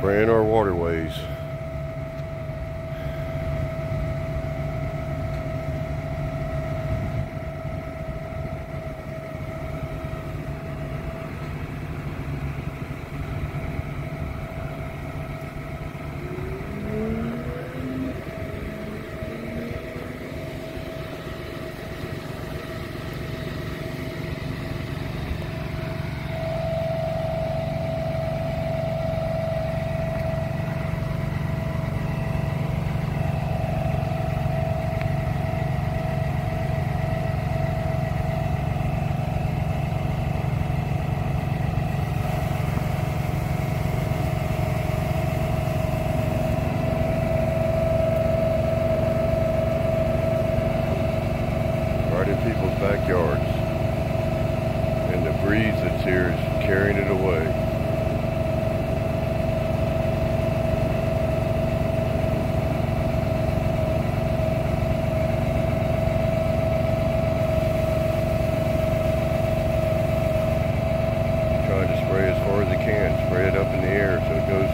spraying our waterways. Backyards. And the breeze that's here is carrying it away. Trying to spray as far as it can, spray it up in the air so it goes